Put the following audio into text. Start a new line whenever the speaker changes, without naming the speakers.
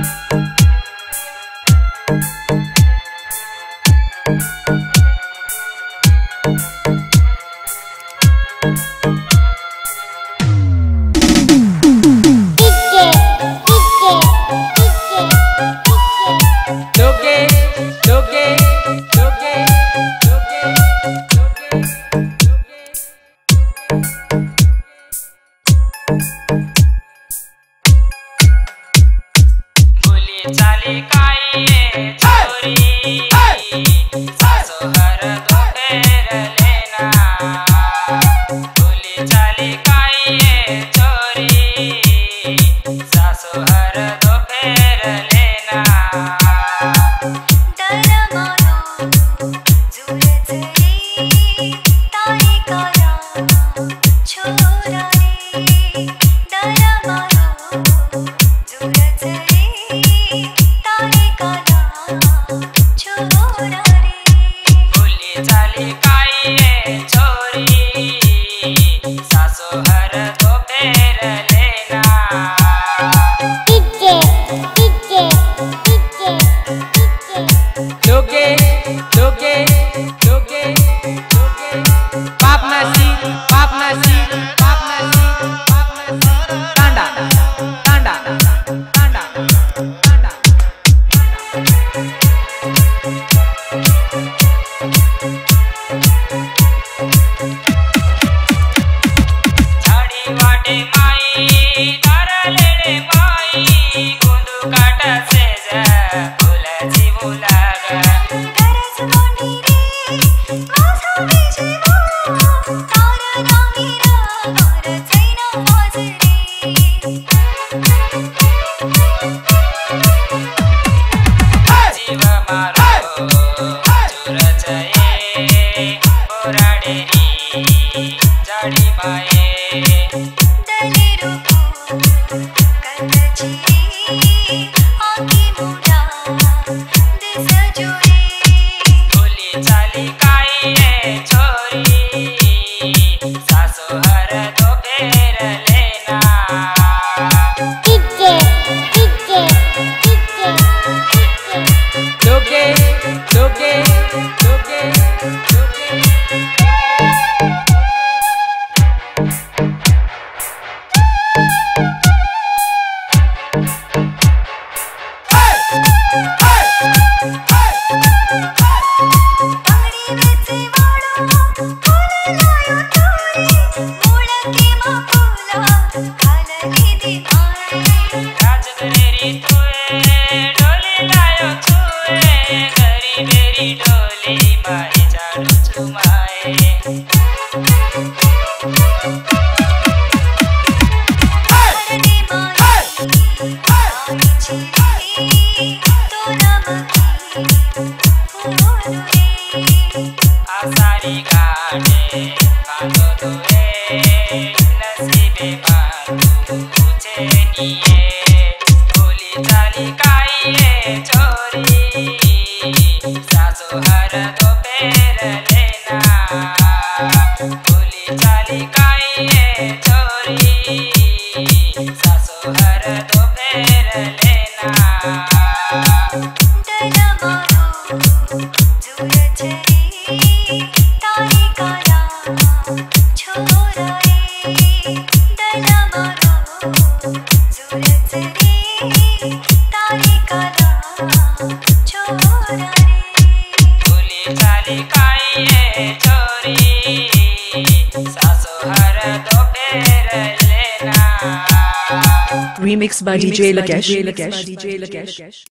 Thank you. tired. हर तो मेरे बड़ी भाई
आसारी
गाने कानो तो रे नसीबे बातू तुझे निये
Remix by DJ Lakesh.